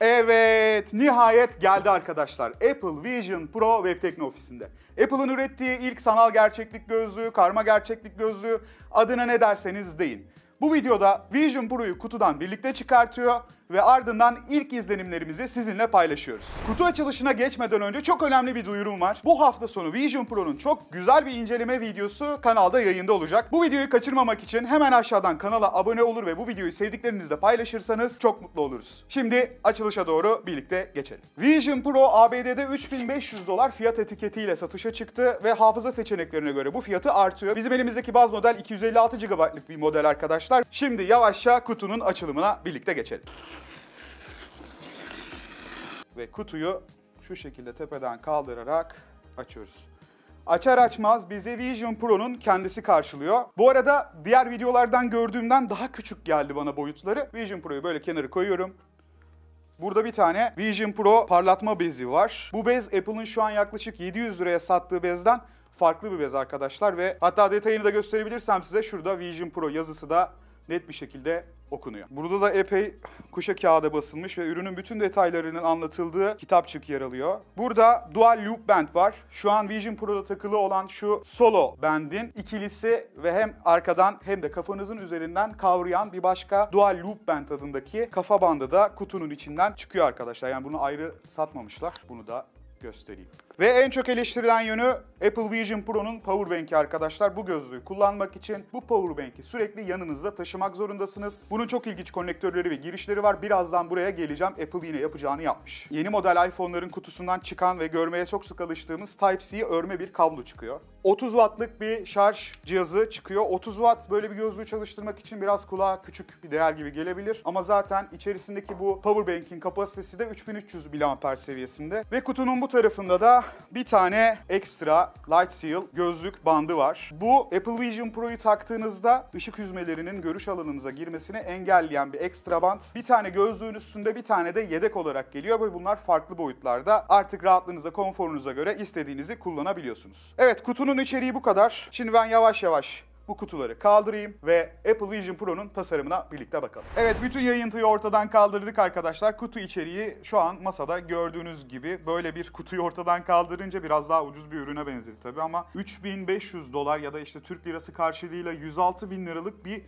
Evet, nihayet geldi arkadaşlar. Apple Vision Pro Web Tekno ofisinde. Apple'ın ürettiği ilk sanal gerçeklik gözlüğü, karma gerçeklik gözlüğü, adına ne derseniz deyin. Bu videoda Vision Pro'yu kutudan birlikte çıkartıyor ve ardından ilk izlenimlerimizi sizinle paylaşıyoruz. Kutu açılışına geçmeden önce çok önemli bir duyurum var. Bu hafta sonu Vision Pro'nun çok güzel bir inceleme videosu kanalda yayında olacak. Bu videoyu kaçırmamak için hemen aşağıdan kanala abone olur ve bu videoyu sevdiklerinizle paylaşırsanız çok mutlu oluruz. Şimdi açılışa doğru birlikte geçelim. Vision Pro ABD'de 3500 dolar fiyat etiketiyle satışa çıktı ve hafıza seçeneklerine göre bu fiyatı artıyor. Bizim elimizdeki baz model 256 GB'lık bir model arkadaşlar. Şimdi yavaşça kutunun açılımına birlikte geçelim ve kutuyu şu şekilde tepeden kaldırarak açıyoruz. Açar açmaz bizi Vision Pro'nun kendisi karşılıyor. Bu arada diğer videolardan gördüğümden daha küçük geldi bana boyutları. Vision Pro'yu böyle kenara koyuyorum. Burada bir tane Vision Pro parlatma bezi var. Bu bez Apple'ın şu an yaklaşık 700 liraya sattığı bezden farklı bir bez arkadaşlar ve hatta detayını da gösterebilirsem size şurada Vision Pro yazısı da net bir şekilde okunuyor. Burada da epey kuşa kağıda basılmış ve ürünün bütün detaylarının anlatıldığı kitapçık yer alıyor. Burada Dual Loop Band var. Şu an Vision Pro'da takılı olan şu solo bandin ikilisi ve hem arkadan hem de kafanızın üzerinden kavrayan bir başka Dual Loop Band adındaki kafa bandı da kutunun içinden çıkıyor arkadaşlar. Yani bunu ayrı satmamışlar. Bunu da göstereyim. Ve en çok eleştirilen yönü Apple Vision Pro'nun Powerbank'i arkadaşlar. Bu gözlüğü kullanmak için bu Powerbank'i sürekli yanınızda taşımak zorundasınız. Bunun çok ilginç konnektörleri ve girişleri var. Birazdan buraya geleceğim. Apple yine yapacağını yapmış. Yeni model iPhone'ların kutusundan çıkan ve görmeye çok sık alıştığımız Type-C örme bir kablo çıkıyor. 30 wattlık bir şarj cihazı çıkıyor. 30 watt böyle bir gözlüğü çalıştırmak için biraz kulağa küçük bir değer gibi gelebilir. Ama zaten içerisindeki bu Powerbank'in kapasitesi de 3300 mAh seviyesinde. Ve kutunun bu tarafında da bir tane ekstra Light Seal gözlük bandı var. Bu Apple Vision Pro'yu taktığınızda ışık hüzmelerinin görüş alanınıza girmesini engelleyen bir ekstra band. Bir tane gözlüğün üstünde bir tane de yedek olarak geliyor ve bunlar farklı boyutlarda. Artık rahatlığınıza, konforunuza göre istediğinizi kullanabiliyorsunuz. Evet kutunun içeriği bu kadar. Şimdi ben yavaş yavaş bu kutuları kaldırayım ve Apple Vision Pro'nun tasarımına birlikte bakalım. Evet bütün yayıntıyı ortadan kaldırdık arkadaşlar. Kutu içeriği şu an masada gördüğünüz gibi böyle bir kutuyu ortadan kaldırınca biraz daha ucuz bir ürüne benzedi tabii ama 3500 dolar ya da işte Türk lirası karşılığıyla 106 bin liralık bir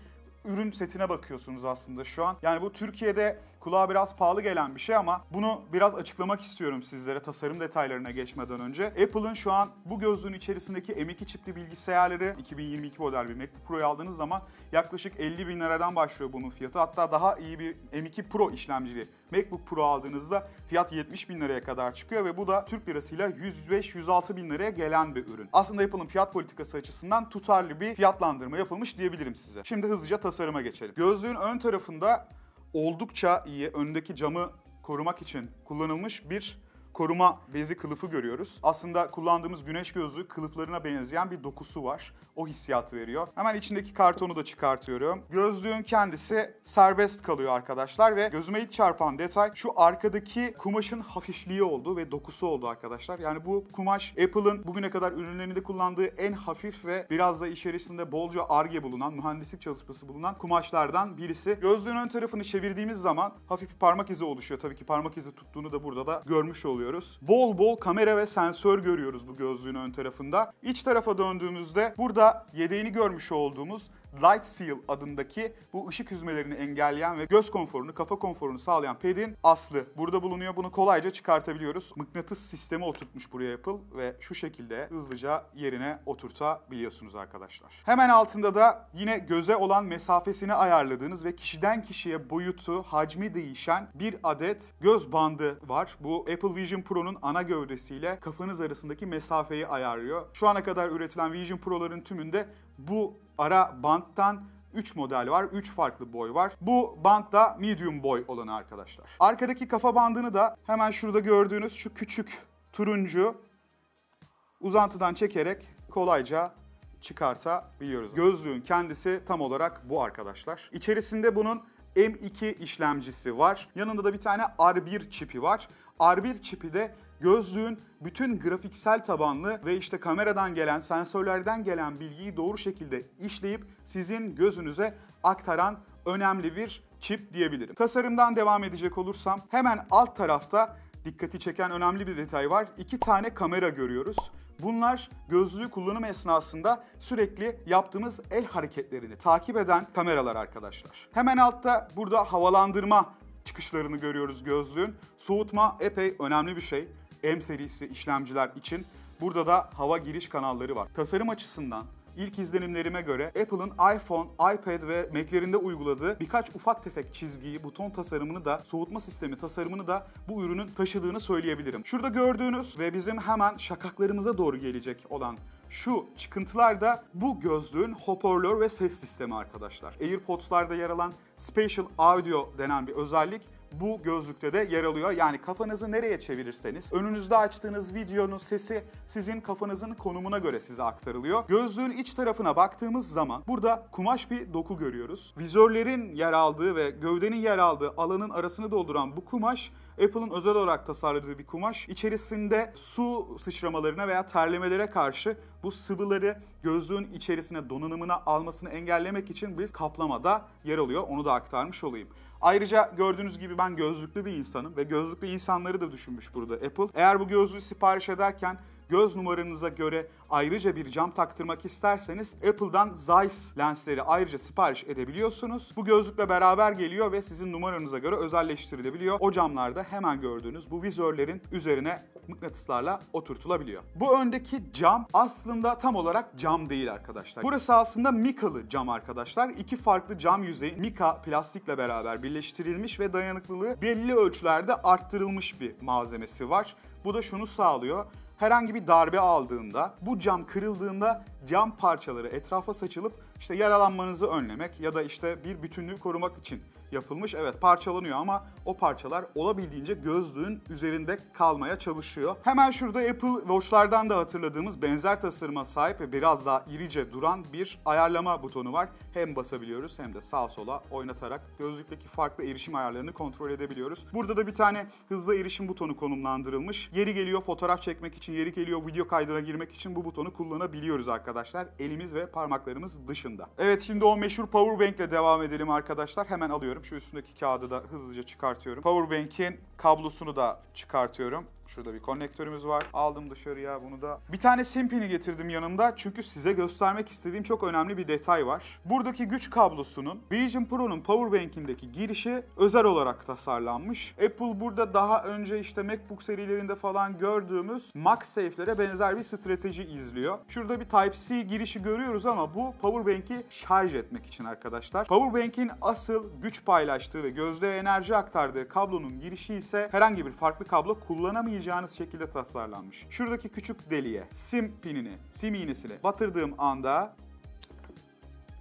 ürün setine bakıyorsunuz aslında şu an. Yani bu Türkiye'de kulağa biraz pahalı gelen bir şey ama bunu biraz açıklamak istiyorum sizlere tasarım detaylarına geçmeden önce. Apple'ın şu an bu gözlüğün içerisindeki M2 çipli bilgisayarları 2022 model bir MacBook Pro'yu aldığınız zaman yaklaşık 50 bin liradan başlıyor bunun fiyatı. Hatta daha iyi bir M2 Pro işlemcili MacBook Pro aldığınızda fiyat 70 bin liraya kadar çıkıyor ve bu da Türk lirasıyla 105-106 bin liraya gelen bir ürün. Aslında Apple'ın fiyat politikası açısından tutarlı bir fiyatlandırma yapılmış diyebilirim size. Şimdi hızlıca tasarıma geçelim. Gözlüğün ön tarafında oldukça iyi öndeki camı korumak için kullanılmış bir koruma bezi kılıfı görüyoruz. Aslında kullandığımız güneş gözlüğü kılıflarına benzeyen bir dokusu var. O hissiyatı veriyor. Hemen içindeki kartonu da çıkartıyorum. Gözlüğün kendisi serbest kalıyor arkadaşlar ve gözüme ilk çarpan detay şu arkadaki kumaşın hafifliği oldu ve dokusu oldu arkadaşlar. Yani bu kumaş Apple'ın bugüne kadar ürünlerinde kullandığı en hafif ve biraz da içerisinde bolca arge bulunan, mühendislik çalışması bulunan kumaşlardan birisi. Gözlüğün ön tarafını çevirdiğimiz zaman hafif bir parmak izi oluşuyor. Tabii ki parmak izi tuttuğunu da burada da görmüş oluyoruz oluyoruz. Bol bol kamera ve sensör görüyoruz bu gözlüğün ön tarafında. İç tarafa döndüğümüzde burada yedeğini görmüş olduğumuz Light Seal adındaki bu ışık hüzmelerini engelleyen ve göz konforunu, kafa konforunu sağlayan pedin aslı burada bulunuyor. Bunu kolayca çıkartabiliyoruz. Mıknatıs sistemi oturtmuş buraya Apple ve şu şekilde hızlıca yerine oturtabiliyorsunuz arkadaşlar. Hemen altında da yine göze olan mesafesini ayarladığınız ve kişiden kişiye boyutu, hacmi değişen bir adet göz bandı var. Bu Apple Vision Pro'nun ana gövdesiyle kafanız arasındaki mesafeyi ayarlıyor. Şu ana kadar üretilen Vision Pro'ların tümünde bu ara banttan 3 model var. 3 farklı boy var. Bu bant da medium boy olanı arkadaşlar. Arkadaki kafa bandını da hemen şurada gördüğünüz şu küçük turuncu uzantıdan çekerek kolayca çıkartabiliyoruz. Gözlüğün kendisi tam olarak bu arkadaşlar. İçerisinde bunun M2 işlemcisi var. Yanında da bir tane R1 çipi var. R1 çipi de gözlüğün bütün grafiksel tabanlı ve işte kameradan gelen, sensörlerden gelen bilgiyi doğru şekilde işleyip sizin gözünüze aktaran önemli bir çip diyebilirim. Tasarımdan devam edecek olursam hemen alt tarafta dikkati çeken önemli bir detay var. İki tane kamera görüyoruz. Bunlar gözlüğü kullanım esnasında sürekli yaptığımız el hareketlerini takip eden kameralar arkadaşlar. Hemen altta burada havalandırma çıkışlarını görüyoruz gözlüğün. Soğutma epey önemli bir şey. M serisi işlemciler için. Burada da hava giriş kanalları var. Tasarım açısından İlk izlenimlerime göre Apple'ın iPhone, iPad ve Mac'lerinde uyguladığı birkaç ufak tefek çizgiyi, buton tasarımını da, soğutma sistemi tasarımını da bu ürünün taşıdığını söyleyebilirim. Şurada gördüğünüz ve bizim hemen şakaklarımıza doğru gelecek olan şu çıkıntılar da bu gözlüğün hoparlör ve ses sistemi arkadaşlar. AirPods'larda yer alan Spatial Audio denen bir özellik bu gözlükte de yer alıyor. Yani kafanızı nereye çevirirseniz önünüzde açtığınız videonun sesi sizin kafanızın konumuna göre size aktarılıyor. Gözlüğün iç tarafına baktığımız zaman burada kumaş bir doku görüyoruz. Vizörlerin yer aldığı ve gövdenin yer aldığı alanın arasını dolduran bu kumaş Apple'ın özel olarak tasarladığı bir kumaş. İçerisinde su sıçramalarına veya terlemelere karşı bu sıvıları gözlüğün içerisine donanımına almasını engellemek için bir kaplamada yer alıyor. Onu da aktarmış olayım. Ayrıca gördüğünüz gibi ben gözlüklü bir insanım ve gözlüklü insanları da düşünmüş burada Apple. Eğer bu gözlüğü sipariş ederken göz numaranıza göre ayrıca bir cam taktırmak isterseniz Apple'dan Zeiss lensleri ayrıca sipariş edebiliyorsunuz. Bu gözlükle beraber geliyor ve sizin numaranıza göre özelleştirilebiliyor. O camlarda hemen gördüğünüz bu vizörlerin üzerine mıknatıslarla oturtulabiliyor. Bu öndeki cam aslında tam olarak cam değil arkadaşlar. Burası aslında mikalı cam arkadaşlar. İki farklı cam yüzeyi mika plastikle beraber birleştirilmiş ve dayanıklılığı belli ölçülerde arttırılmış bir malzemesi var. Bu da şunu sağlıyor herhangi bir darbe aldığında, bu cam kırıldığında cam parçaları etrafa saçılıp işte yaralanmanızı önlemek ya da işte bir bütünlüğü korumak için yapılmış. Evet parçalanıyor ama o parçalar olabildiğince gözlüğün üzerinde kalmaya çalışıyor. Hemen şurada Apple Watch'lardan da hatırladığımız benzer tasarıma sahip ve biraz daha irice duran bir ayarlama butonu var. Hem basabiliyoruz hem de sağa sola oynatarak gözlükteki farklı erişim ayarlarını kontrol edebiliyoruz. Burada da bir tane hızlı erişim butonu konumlandırılmış. Yeri geliyor fotoğraf çekmek için, yeri geliyor video kaydına girmek için bu butonu kullanabiliyoruz arkadaşlar. Elimiz ve parmaklarımız dışında. Evet şimdi o meşhur powerbank ile devam edelim arkadaşlar. Hemen alıyorum. Şu üstündeki kağıdı da hızlıca çıkartıyorum. Powerbank'in kablosunu da çıkartıyorum. Şurada bir konnektörümüz var. Aldım dışarıya bunu da. Bir tane sim pini getirdim yanımda çünkü size göstermek istediğim çok önemli bir detay var. Buradaki güç kablosunun Vision Pro'nun powerbank'indeki girişi özel olarak tasarlanmış. Apple burada daha önce işte MacBook serilerinde falan gördüğümüz MagSafe'lere benzer bir strateji izliyor. Şurada bir Type-C girişi görüyoruz ama bu powerbank'i şarj etmek için arkadaşlar. Powerbank'in asıl güç paylaştığı ve gözlüğe enerji aktardığı kablonun girişi ise herhangi bir farklı kablo kullanamayacağınız anlayamayacağınız şekilde tasarlanmış. Şuradaki küçük deliğe sim pinini, sim iğnesini batırdığım anda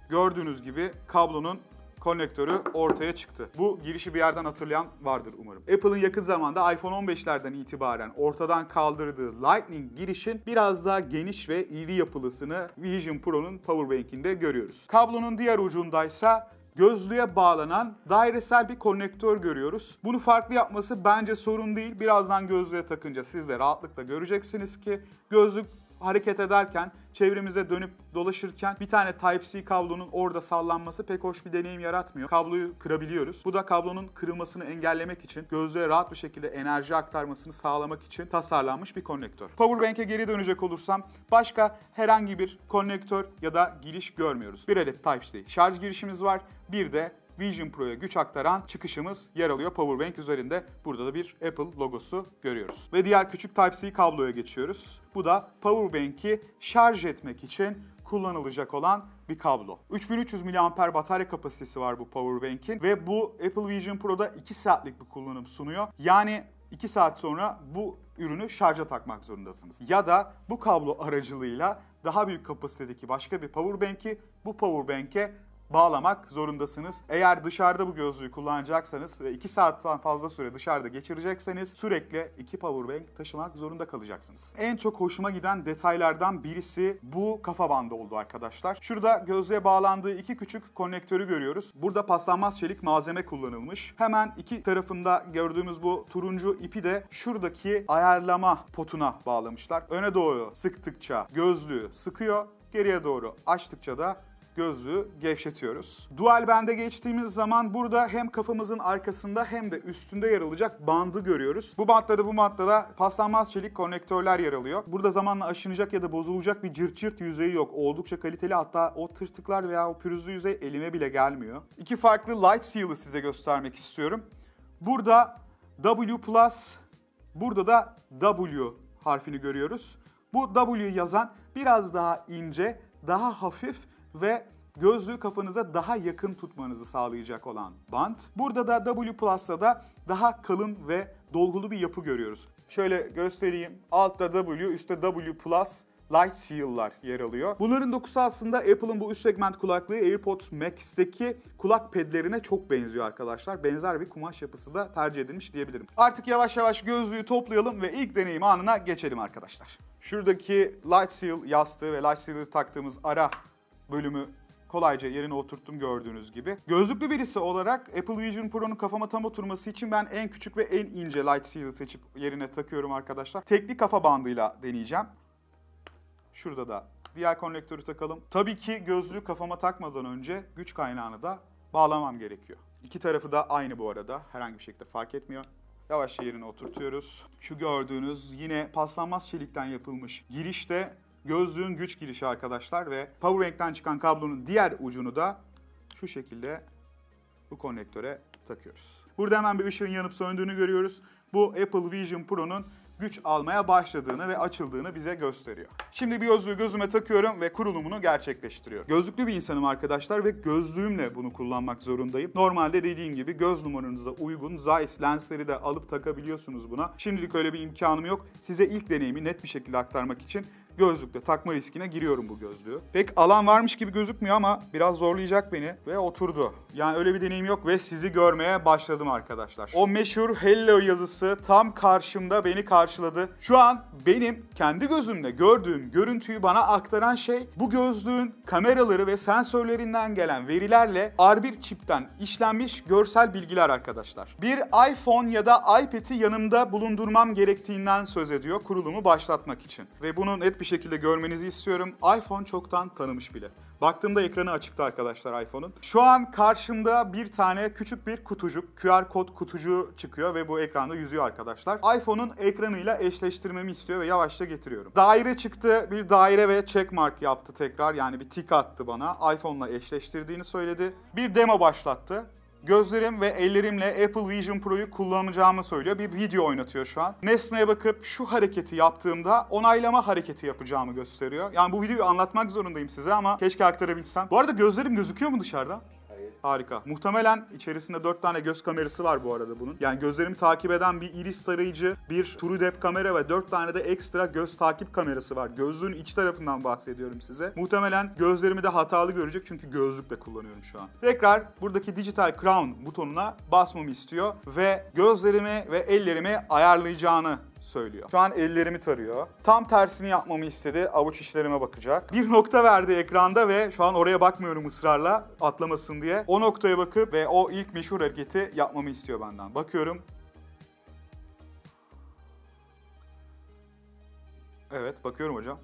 gördüğünüz gibi kablonun konnektörü ortaya çıktı. Bu girişi bir yerden hatırlayan vardır umarım. Apple'ın yakın zamanda iPhone 15'lerden itibaren ortadan kaldırdığı Lightning girişin biraz daha geniş ve iri yapılısını Vision Pro'nun powerbank'inde görüyoruz. Kablonun diğer ucundaysa gözlüğe bağlanan dairesel bir konnektör görüyoruz. Bunu farklı yapması bence sorun değil. Birazdan gözlüğe takınca siz de rahatlıkla göreceksiniz ki gözlük hareket ederken çevremize dönüp dolaşırken bir tane Type-C kablonun orada sallanması pek hoş bir deneyim yaratmıyor. Kabloyu kırabiliyoruz. Bu da kablonun kırılmasını engellemek için, gözlüğe rahat bir şekilde enerji aktarmasını sağlamak için tasarlanmış bir konnektör. Powerbank'e geri dönecek olursam başka herhangi bir konnektör ya da giriş görmüyoruz. Bir adet Type-C şarj girişimiz var. Bir de Vision Pro'ya güç aktaran çıkışımız yer alıyor Powerbank üzerinde. Burada da bir Apple logosu görüyoruz. Ve diğer küçük Type-C kabloya geçiyoruz. Bu da Powerbank'i şarj etmek için kullanılacak olan bir kablo. 3300 mAh batarya kapasitesi var bu Powerbank'in ve bu Apple Vision Pro'da 2 saatlik bir kullanım sunuyor. Yani 2 saat sonra bu ürünü şarja takmak zorundasınız. Ya da bu kablo aracılığıyla daha büyük kapasitedeki başka bir powerbank'i bu powerbank'e bağlamak zorundasınız. Eğer dışarıda bu gözlüğü kullanacaksanız ve 2 saatten fazla süre dışarıda geçirecekseniz sürekli iki powerbank taşımak zorunda kalacaksınız. En çok hoşuma giden detaylardan birisi bu kafa bandı oldu arkadaşlar. Şurada gözlüğe bağlandığı iki küçük konnektörü görüyoruz. Burada paslanmaz çelik malzeme kullanılmış. Hemen iki tarafında gördüğümüz bu turuncu ipi de şuradaki ayarlama potuna bağlamışlar. Öne doğru sıktıkça gözlüğü sıkıyor, geriye doğru açtıkça da gözlüğü gevşetiyoruz. Dual bende geçtiğimiz zaman burada hem kafamızın arkasında hem de üstünde yer alacak bandı görüyoruz. Bu bantta da bu bantta da paslanmaz çelik konnektörler yer alıyor. Burada zamanla aşınacak ya da bozulacak bir cırt cırt yüzeyi yok. Oldukça kaliteli hatta o tırtıklar veya o pürüzlü yüzey elime bile gelmiyor. İki farklı light seal'ı size göstermek istiyorum. Burada W+, burada da W harfini görüyoruz. Bu W yazan biraz daha ince, daha hafif ve gözlüğü kafanıza daha yakın tutmanızı sağlayacak olan bant. Burada da W Plus'ta da daha kalın ve dolgulu bir yapı görüyoruz. Şöyle göstereyim. Altta W, üstte W Plus Light Seal'lar yer alıyor. Bunların dokusu aslında Apple'ın bu üst segment kulaklığı AirPods Max'teki kulak pedlerine çok benziyor arkadaşlar. Benzer bir kumaş yapısı da tercih edilmiş diyebilirim. Artık yavaş yavaş gözlüğü toplayalım ve ilk deneyim anına geçelim arkadaşlar. Şuradaki Light Seal yastığı ve Light Seal'ı taktığımız ara bölümü kolayca yerine oturttum gördüğünüz gibi. Gözlüklü birisi olarak Apple Vision Pro'nun kafama tam oturması için ben en küçük ve en ince Light Seal'ı seçip yerine takıyorum arkadaşlar. Tekli kafa bandıyla deneyeceğim. Şurada da diğer konnektörü takalım. Tabii ki gözlüğü kafama takmadan önce güç kaynağını da bağlamam gerekiyor. İki tarafı da aynı bu arada. Herhangi bir şekilde fark etmiyor. Yavaşça yerine oturtuyoruz. Şu gördüğünüz yine paslanmaz çelikten yapılmış girişte gözlüğün güç girişi arkadaşlar ve powerbank'ten çıkan kablonun diğer ucunu da şu şekilde bu konnektöre takıyoruz. Burada hemen bir ışığın yanıp söndüğünü görüyoruz. Bu Apple Vision Pro'nun güç almaya başladığını ve açıldığını bize gösteriyor. Şimdi bir gözlüğü gözüme takıyorum ve kurulumunu gerçekleştiriyor. Gözlüklü bir insanım arkadaşlar ve gözlüğümle bunu kullanmak zorundayım. Normalde dediğim gibi göz numaranıza uygun Zeiss lensleri de alıp takabiliyorsunuz buna. Şimdilik öyle bir imkanım yok. Size ilk deneyimi net bir şekilde aktarmak için gözlükle takma riskine giriyorum bu gözlüğü. Pek alan varmış gibi gözükmüyor ama biraz zorlayacak beni ve oturdu. Yani öyle bir deneyim yok ve sizi görmeye başladım arkadaşlar. O meşhur hello yazısı tam karşımda beni karşıladı. Şu an benim kendi gözümle gördüğüm görüntüyü bana aktaran şey bu gözlüğün kameraları ve sensörlerinden gelen verilerle R1 çipten işlenmiş görsel bilgiler arkadaşlar. Bir iPhone ya da iPad'i yanımda bulundurmam gerektiğinden söz ediyor kurulumu başlatmak için. Ve bunu net bir şekilde görmenizi istiyorum. iPhone çoktan tanımış bile. Baktığımda ekranı açıktı arkadaşlar iPhone'un. Şu an karşımda bir tane küçük bir kutucuk, QR kod kutucuğu çıkıyor ve bu ekranda yüzüyor arkadaşlar. iPhone'un ekranıyla eşleştirmemi istiyor ve yavaşça getiriyorum. Daire çıktı, bir daire ve checkmark yaptı tekrar. Yani bir tik attı bana. iPhone'la eşleştirdiğini söyledi. Bir demo başlattı gözlerim ve ellerimle Apple Vision Pro'yu kullanacağımı söylüyor. Bir video oynatıyor şu an. Nesneye bakıp şu hareketi yaptığımda onaylama hareketi yapacağımı gösteriyor. Yani bu videoyu anlatmak zorundayım size ama keşke aktarabilsem. Bu arada gözlerim gözüküyor mu dışarıda? Harika. Muhtemelen içerisinde 4 tane göz kamerası var bu arada bunun. Yani gözlerimi takip eden bir iris tarayıcı, bir true depth kamera ve 4 tane de ekstra göz takip kamerası var. Gözlüğün iç tarafından bahsediyorum size. Muhtemelen gözlerimi de hatalı görecek çünkü gözlükle kullanıyorum şu an. Tekrar buradaki digital crown butonuna basmamı istiyor ve gözlerimi ve ellerimi ayarlayacağını söylüyor. Şu an ellerimi tarıyor. Tam tersini yapmamı istedi. Avuç işlerime bakacak. Bir nokta verdi ekranda ve şu an oraya bakmıyorum ısrarla atlamasın diye. O noktaya bakıp ve o ilk meşhur hareketi yapmamı istiyor benden. Bakıyorum. Evet, bakıyorum hocam.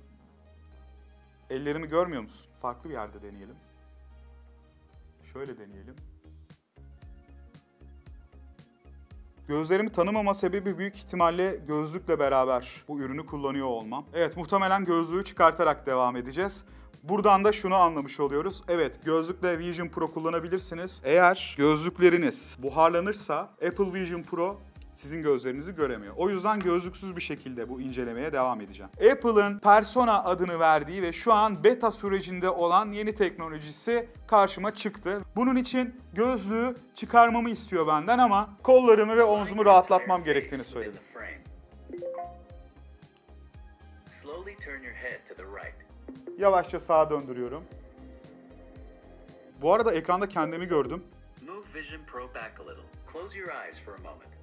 Ellerimi görmüyor musun? Farklı bir yerde deneyelim. Şöyle deneyelim. Gözlerimi tanımama sebebi büyük ihtimalle gözlükle beraber bu ürünü kullanıyor olmam. Evet muhtemelen gözlüğü çıkartarak devam edeceğiz. Buradan da şunu anlamış oluyoruz. Evet gözlükle Vision Pro kullanabilirsiniz. Eğer gözlükleriniz buharlanırsa Apple Vision Pro sizin gözlerinizi göremiyor. O yüzden gözlüksüz bir şekilde bu incelemeye devam edeceğim. Apple'ın Persona adını verdiği ve şu an beta sürecinde olan yeni teknolojisi karşıma çıktı. Bunun için gözlüğü çıkarmamı istiyor benden ama kollarımı ve omzumu rahatlatmam gerektiğini söyledi. Yavaşça sağa döndürüyorum. Bu arada ekranda kendimi gördüm. Move Vision Pro back a little. Close your eyes for a moment.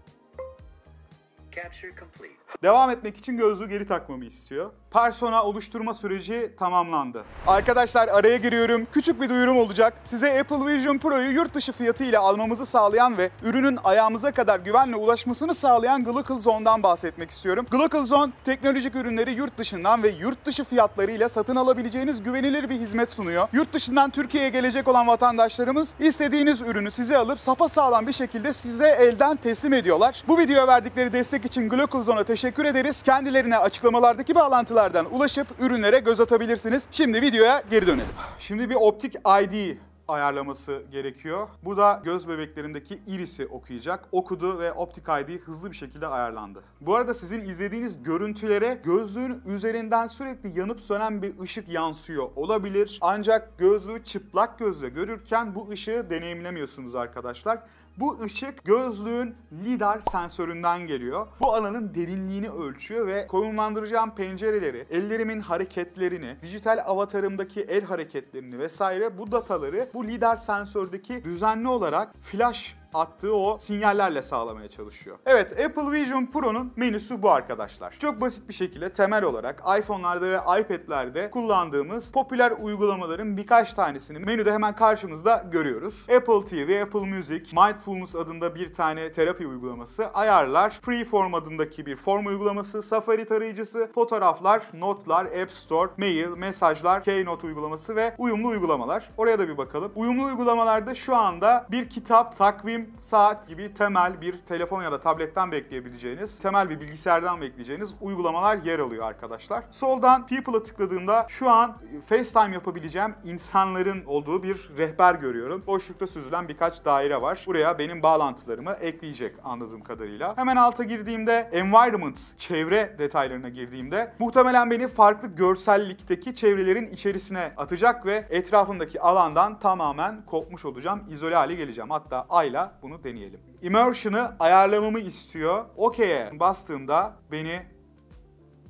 Devam etmek için gözlüğü geri takmamı istiyor. Persona oluşturma süreci tamamlandı. Arkadaşlar araya giriyorum. Küçük bir duyurum olacak. Size Apple Vision Pro'yu yurt dışı fiyatıyla almamızı sağlayan ve ürünün ayağımıza kadar güvenle ulaşmasını sağlayan Glocal Zone'dan bahsetmek istiyorum. Glocal Zone teknolojik ürünleri yurt dışından ve yurt dışı fiyatlarıyla satın alabileceğiniz güvenilir bir hizmet sunuyor. Yurt dışından Türkiye'ye gelecek olan vatandaşlarımız istediğiniz ürünü size alıp sapasağlam bir şekilde size elden teslim ediyorlar. Bu videoya verdikleri destek için Glocal Zone'a teşekkür ederiz. Kendilerine açıklamalardaki bağlantılardan ulaşıp ürünlere göz atabilirsiniz. Şimdi videoya geri dönelim. Şimdi bir optik ID ayarlaması gerekiyor. Bu da göz bebeklerindeki irisi okuyacak. Okudu ve optik ID hızlı bir şekilde ayarlandı. Bu arada sizin izlediğiniz görüntülere gözlüğün üzerinden sürekli yanıp sönen bir ışık yansıyor olabilir. Ancak gözlüğü çıplak gözle görürken bu ışığı deneyimlemiyorsunuz arkadaşlar. Bu ışık gözlüğün lidar sensöründen geliyor. Bu alanın derinliğini ölçüyor ve konumlandıracağım pencereleri, ellerimin hareketlerini, dijital avatarımdaki el hareketlerini vesaire bu dataları bu lidar sensördeki düzenli olarak flash attığı o sinyallerle sağlamaya çalışıyor. Evet Apple Vision Pro'nun menüsü bu arkadaşlar. Çok basit bir şekilde temel olarak iPhone'larda ve iPad'lerde kullandığımız popüler uygulamaların birkaç tanesini menüde hemen karşımızda görüyoruz. Apple TV, Apple Music, Mindfulness adında bir tane terapi uygulaması, ayarlar, Freeform adındaki bir form uygulaması, Safari tarayıcısı, fotoğraflar, notlar, App Store, mail, mesajlar, Keynote uygulaması ve uyumlu uygulamalar. Oraya da bir bakalım. Uyumlu uygulamalarda şu anda bir kitap, takvim, saat gibi temel bir telefon ya da tabletten bekleyebileceğiniz, temel bir bilgisayardan bekleyeceğiniz uygulamalar yer alıyor arkadaşlar. Soldan People'a tıkladığımda şu an FaceTime yapabileceğim insanların olduğu bir rehber görüyorum. Boşlukta süzülen birkaç daire var. Buraya benim bağlantılarımı ekleyecek anladığım kadarıyla. Hemen alta girdiğimde Environments, çevre detaylarına girdiğimde muhtemelen beni farklı görsellikteki çevrelerin içerisine atacak ve etrafındaki alandan tamamen kopmuş olacağım. izole hale geleceğim. Hatta ayla bunu deneyelim. Immersion'ı ayarlamamı istiyor. OK'ye bastığımda beni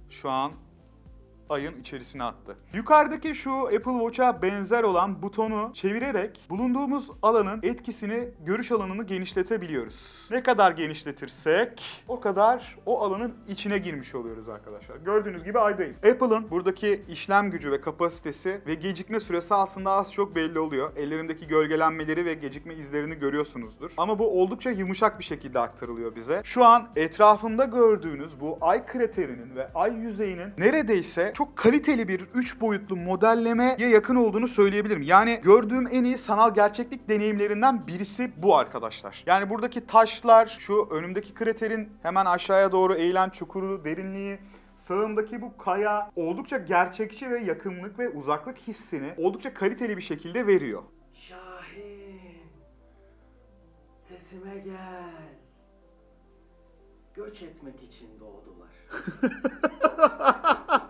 şu an ayın içerisine attı. Yukarıdaki şu Apple Watch'a benzer olan butonu çevirerek bulunduğumuz alanın etkisini, görüş alanını genişletebiliyoruz. Ne kadar genişletirsek o kadar o alanın içine girmiş oluyoruz arkadaşlar. Gördüğünüz gibi aydayım. Apple'ın buradaki işlem gücü ve kapasitesi ve gecikme süresi aslında az çok belli oluyor. Ellerimdeki gölgelenmeleri ve gecikme izlerini görüyorsunuzdur. Ama bu oldukça yumuşak bir şekilde aktarılıyor bize. Şu an etrafımda gördüğünüz bu ay kraterinin ve ay yüzeyinin neredeyse çok kaliteli bir 3 boyutlu modellemeye yakın olduğunu söyleyebilirim. Yani gördüğüm en iyi sanal gerçeklik deneyimlerinden birisi bu arkadaşlar. Yani buradaki taşlar, şu önümdeki kraterin hemen aşağıya doğru eğilen çukuru, derinliği, Sağındaki bu kaya oldukça gerçekçi ve yakınlık ve uzaklık hissini oldukça kaliteli bir şekilde veriyor. Şahin. Sesime gel. Göç etmek için doğdular.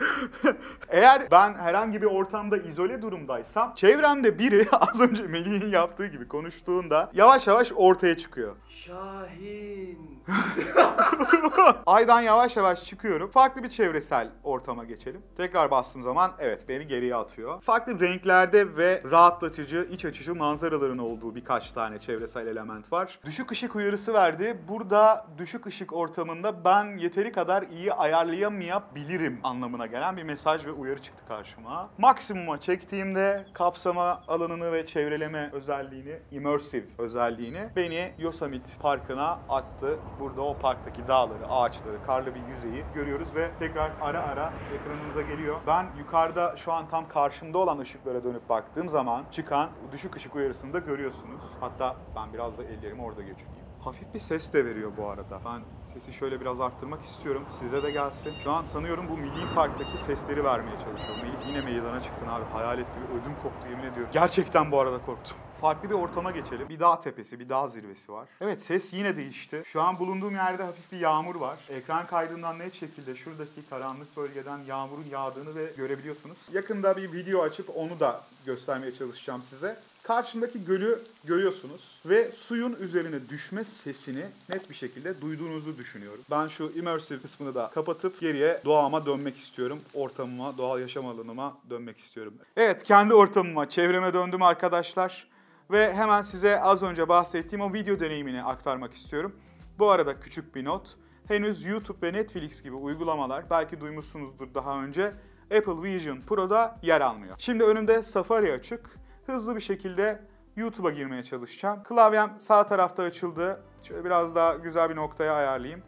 Eğer ben herhangi bir ortamda izole durumdaysam çevremde biri az önce Melih'in yaptığı gibi konuştuğunda yavaş yavaş ortaya çıkıyor. Şahin. Aydan yavaş yavaş çıkıyorum. Farklı bir çevresel ortama geçelim. Tekrar bastığım zaman evet beni geriye atıyor. Farklı renklerde ve rahatlatıcı, iç açıcı manzaraların olduğu birkaç tane çevresel element var. Düşük ışık uyarısı verdi. Burada düşük ışık ortamında ben yeteri kadar iyi ayarlayamayabilirim anlamına gelen bir mesaj ve uyarı çıktı karşıma. Maksimuma çektiğimde kapsama alanını ve çevreleme özelliğini, immersive özelliğini beni Yosemite Parkı'na attı. Burada o parktaki dağları, ağaçları, karlı bir yüzeyi görüyoruz ve tekrar ara ara ekranımıza geliyor. Ben yukarıda şu an tam karşımda olan ışıklara dönüp baktığım zaman çıkan düşük ışık uyarısını da görüyorsunuz. Hatta ben biraz da ellerimi orada geçireyim. Hafif bir ses de veriyor bu arada. Ben sesi şöyle biraz arttırmak istiyorum. Size de gelsin. Şu an sanıyorum bu Milli Park'taki sesleri vermeye çalışıyor. Melih yine meydana çıktın abi. Hayalet gibi ödüm koptu yemin ediyorum. Gerçekten bu arada korktum. Farklı bir ortama geçelim. Bir dağ tepesi, bir dağ zirvesi var. Evet ses yine değişti. Şu an bulunduğum yerde hafif bir yağmur var. Ekran kaydından net şekilde şuradaki karanlık bölgeden yağmurun yağdığını ve görebiliyorsunuz. Yakında bir video açıp onu da göstermeye çalışacağım size. Karşımdaki gölü görüyorsunuz ve suyun üzerine düşme sesini net bir şekilde duyduğunuzu düşünüyorum. Ben şu immersive kısmını da kapatıp geriye doğama dönmek istiyorum. Ortamıma, doğal yaşam alanıma dönmek istiyorum. Evet, kendi ortamıma, çevreme döndüm arkadaşlar. Ve hemen size az önce bahsettiğim o video deneyimini aktarmak istiyorum. Bu arada küçük bir not. henüz YouTube ve Netflix gibi uygulamalar belki duymuşsunuzdur daha önce Apple Vision Pro'da yer almıyor. Şimdi önümde Safari açık. Hızlı bir şekilde YouTube'a girmeye çalışacağım. Klavyem sağ tarafta açıldı. Şöyle biraz daha güzel bir noktaya ayarlayayım.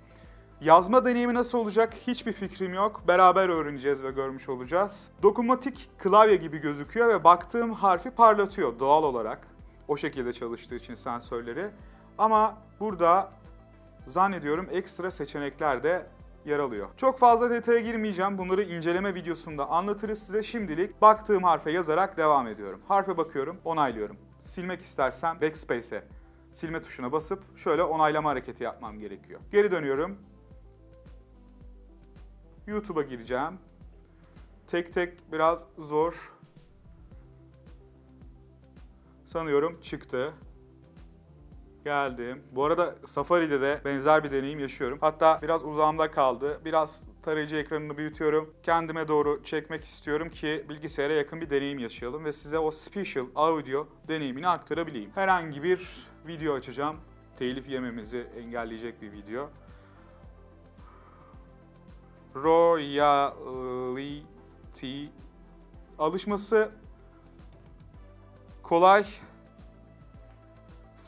Yazma deneyimi nasıl olacak hiçbir fikrim yok. Beraber öğreneceğiz ve görmüş olacağız. Dokunmatik klavye gibi gözüküyor ve baktığım harfi parlatıyor doğal olarak. O şekilde çalıştığı için sensörleri. Ama burada zannediyorum ekstra seçenekler de yer alıyor. Çok fazla detaya girmeyeceğim. Bunları inceleme videosunda anlatırız size. Şimdilik baktığım harfe yazarak devam ediyorum. Harfe bakıyorum, onaylıyorum. Silmek istersem backspace'e silme tuşuna basıp şöyle onaylama hareketi yapmam gerekiyor. Geri dönüyorum. YouTube'a gireceğim. Tek tek biraz zor. Sanıyorum çıktı. Geldim. Bu arada Safari'de de benzer bir deneyim yaşıyorum. Hatta biraz uzağımda kaldı. Biraz tarayıcı ekranını büyütüyorum. Kendime doğru çekmek istiyorum ki bilgisayara yakın bir deneyim yaşayalım ve size o special audio deneyimini aktarabileyim. Herhangi bir video açacağım. Telif yememizi engelleyecek bir video. Royalty alışması kolay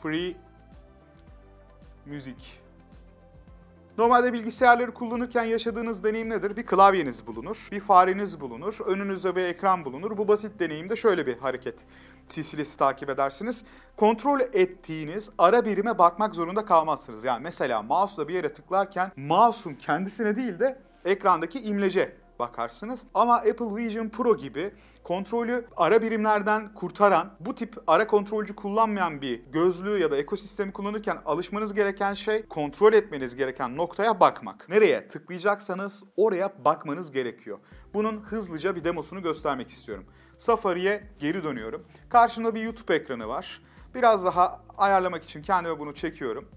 free müzik. Normalde bilgisayarları kullanırken yaşadığınız deneyim nedir? Bir klavyeniz bulunur, bir fareniz bulunur, önünüzde bir ekran bulunur. Bu basit deneyimde şöyle bir hareket silsilesi takip edersiniz. Kontrol ettiğiniz ara birime bakmak zorunda kalmazsınız. Yani mesela mouse'la bir yere tıklarken mouse'un kendisine değil de ekrandaki imlece bakarsınız. Ama Apple Vision Pro gibi kontrolü ara birimlerden kurtaran, bu tip ara kontrolcü kullanmayan bir gözlüğü ya da ekosistemi kullanırken alışmanız gereken şey kontrol etmeniz gereken noktaya bakmak. Nereye tıklayacaksanız oraya bakmanız gerekiyor. Bunun hızlıca bir demosunu göstermek istiyorum. Safari'ye geri dönüyorum. Karşımda bir YouTube ekranı var. Biraz daha ayarlamak için kendime bunu çekiyorum.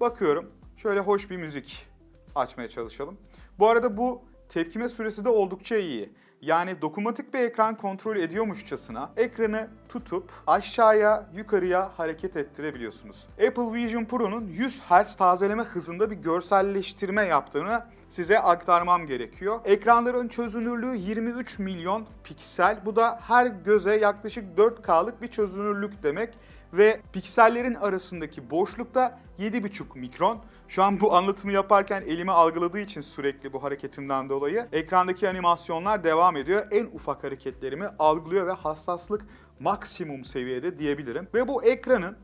Bakıyorum. Şöyle hoş bir müzik açmaya çalışalım. Bu arada bu tepkime süresi de oldukça iyi. Yani dokunmatik bir ekran kontrol ediyormuşçasına ekranı tutup aşağıya yukarıya hareket ettirebiliyorsunuz. Apple Vision Pro'nun 100 Hz tazeleme hızında bir görselleştirme yaptığını size aktarmam gerekiyor. Ekranların çözünürlüğü 23 milyon piksel. Bu da her göze yaklaşık 4K'lık bir çözünürlük demek ve piksellerin arasındaki boşlukta 7,5 mikron. Şu an bu anlatımı yaparken elimi algıladığı için sürekli bu hareketimden dolayı ekrandaki animasyonlar devam ediyor. En ufak hareketlerimi algılıyor ve hassaslık maksimum seviyede diyebilirim. Ve bu ekranın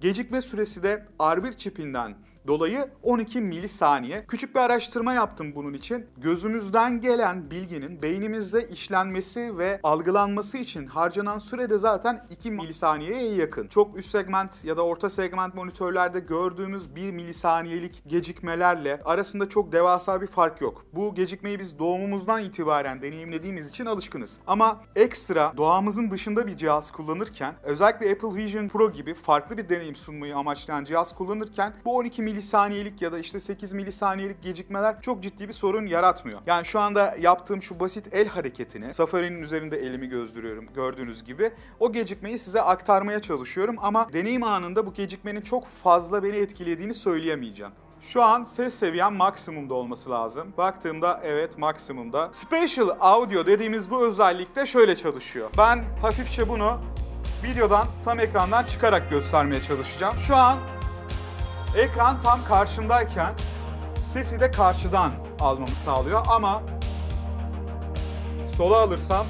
gecikme süresi de R1 çipinden dolayı 12 milisaniye. Küçük bir araştırma yaptım bunun için. Gözümüzden gelen bilginin beynimizde işlenmesi ve algılanması için harcanan süre de zaten 2 milisaniyeye yakın. Çok üst segment ya da orta segment monitörlerde gördüğümüz 1 milisaniyelik gecikmelerle arasında çok devasa bir fark yok. Bu gecikmeyi biz doğumumuzdan itibaren deneyimlediğimiz için alışkınız. Ama ekstra doğamızın dışında bir cihaz kullanırken özellikle Apple Vision Pro gibi farklı bir deneyim sunmayı amaçlayan cihaz kullanırken bu 12 milisaniyelik ya da işte 8 milisaniyelik gecikmeler çok ciddi bir sorun yaratmıyor. Yani şu anda yaptığım şu basit el hareketini Safari'nin üzerinde elimi gözdürüyorum gördüğünüz gibi. O gecikmeyi size aktarmaya çalışıyorum ama deneyim anında bu gecikmenin çok fazla beni etkilediğini söyleyemeyeceğim. Şu an ses seviyem maksimumda olması lazım. Baktığımda evet maksimumda. Spatial Audio dediğimiz bu özellikle şöyle çalışıyor. Ben hafifçe bunu videodan tam ekrandan çıkarak göstermeye çalışacağım. Şu an ekran tam karşımdayken sesi de karşıdan almamı sağlıyor ama sola alırsam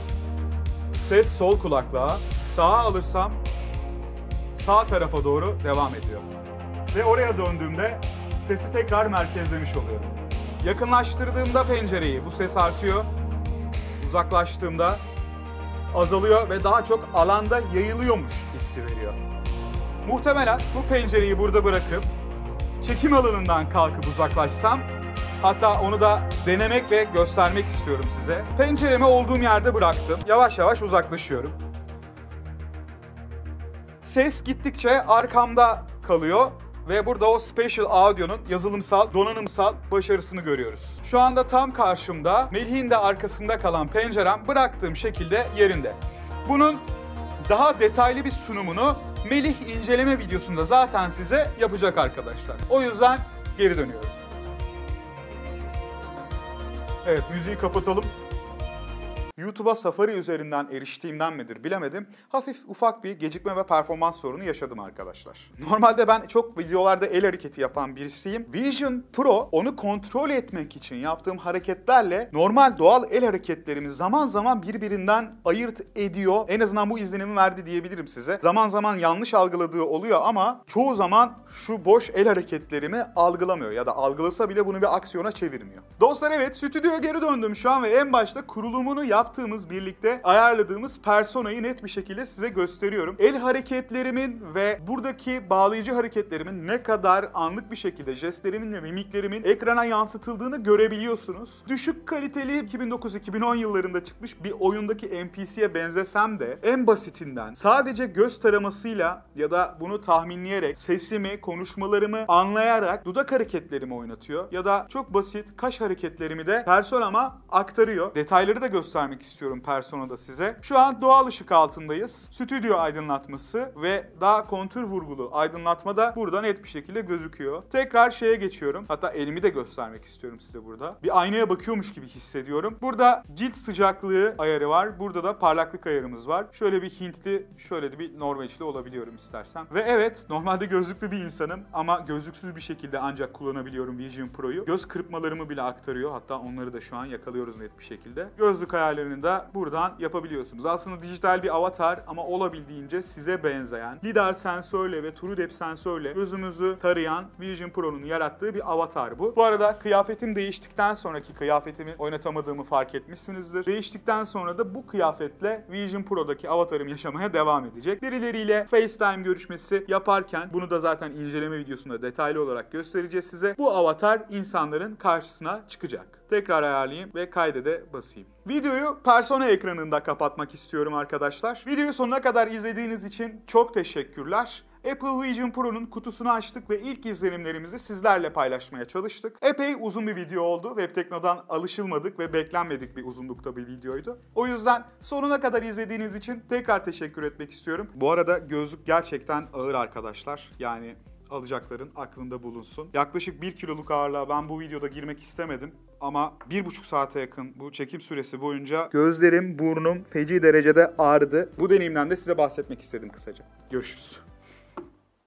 ses sol kulaklığa, sağa alırsam sağ tarafa doğru devam ediyor. Ve oraya döndüğümde sesi tekrar merkezlemiş oluyorum. Yakınlaştırdığımda pencereyi bu ses artıyor. Uzaklaştığımda azalıyor ve daha çok alanda yayılıyormuş hissi veriyor. Muhtemelen bu pencereyi burada bırakıp çekim alanından kalkıp uzaklaşsam hatta onu da denemek ve göstermek istiyorum size. Penceremi olduğum yerde bıraktım. Yavaş yavaş uzaklaşıyorum. Ses gittikçe arkamda kalıyor ve burada o Spatial Audio'nun yazılımsal, donanımsal başarısını görüyoruz. Şu anda tam karşımda, Melih'in de arkasında kalan pencerem bıraktığım şekilde yerinde. Bunun daha detaylı bir sunumunu Melih inceleme videosunda zaten size yapacak arkadaşlar. O yüzden geri dönüyorum. Evet müziği kapatalım. YouTube'a Safari üzerinden eriştiğimden midir bilemedim. Hafif ufak bir gecikme ve performans sorunu yaşadım arkadaşlar. Normalde ben çok videolarda el hareketi yapan birisiyim. Vision Pro onu kontrol etmek için yaptığım hareketlerle normal doğal el hareketlerimi zaman zaman birbirinden ayırt ediyor. En azından bu izlenimi verdi diyebilirim size. Zaman zaman yanlış algıladığı oluyor ama çoğu zaman şu boş el hareketlerimi algılamıyor ya da algılasa bile bunu bir aksiyona çevirmiyor. Dostlar evet stüdyoya geri döndüm şu an ve en başta kurulumunu yaptığımız, birlikte ayarladığımız personayı net bir şekilde size gösteriyorum. El hareketlerimin ve buradaki bağlayıcı hareketlerimin ne kadar anlık bir şekilde jestlerimin ve mimiklerimin ekrana yansıtıldığını görebiliyorsunuz. Düşük kaliteli 2009-2010 yıllarında çıkmış bir oyundaki NPC'ye benzesem de en basitinden sadece göz taramasıyla ya da bunu tahminleyerek sesimi, konuşmalarımı anlayarak dudak hareketlerimi oynatıyor ya da çok basit kaş hareketlerimi de personama aktarıyor. Detayları da göstermek istiyorum personada size. Şu an doğal ışık altındayız. Stüdyo aydınlatması ve daha kontür vurgulu aydınlatma da burada net bir şekilde gözüküyor. Tekrar şeye geçiyorum. Hatta elimi de göstermek istiyorum size burada. Bir aynaya bakıyormuş gibi hissediyorum. Burada cilt sıcaklığı ayarı var. Burada da parlaklık ayarımız var. Şöyle bir Hintli, şöyle de bir Norveçli olabiliyorum istersem. Ve evet normalde gözlüklü bir insanım ama gözlüksüz bir şekilde ancak kullanabiliyorum Vision Pro'yu. Göz kırpmalarımı bile aktarıyor. Hatta onları da şu an yakalıyoruz net bir şekilde. Gözlük ayarlarını da buradan yapabiliyorsunuz. Aslında dijital bir avatar ama olabildiğince size benzeyen lidar sensörle ve TrueDepth sensörle gözümüzü tarayan Vision Pro'nun yarattığı bir avatar bu. Bu arada kıyafetim değiştikten sonraki kıyafetimi oynatamadığımı fark etmişsinizdir. Değiştikten sonra da bu kıyafetle Vision Pro'daki avatarım yaşamaya devam edecek. Birileriyle FaceTime görüşmesi yaparken bunu da zaten inceleme videosunda detaylı olarak göstereceğiz size. Bu avatar insanların karşısına çıkacak. Tekrar ayarlayayım ve kaydede basayım. Videoyu persona ekranında kapatmak istiyorum arkadaşlar. Videoyu sonuna kadar izlediğiniz için çok teşekkürler. Apple Vision Pro'nun kutusunu açtık ve ilk izlenimlerimizi sizlerle paylaşmaya çalıştık. Epey uzun bir video oldu. Webtekno'dan alışılmadık ve beklenmedik bir uzunlukta bir videoydu. O yüzden sonuna kadar izlediğiniz için tekrar teşekkür etmek istiyorum. Bu arada gözlük gerçekten ağır arkadaşlar. Yani alacakların aklında bulunsun. Yaklaşık 1 kiloluk ağırlığa ben bu videoda girmek istemedim. Ama bir buçuk saate yakın bu çekim süresi boyunca gözlerim, burnum feci derecede ağrıdı. Bu deneyimden de size bahsetmek istedim kısaca. Görüşürüz.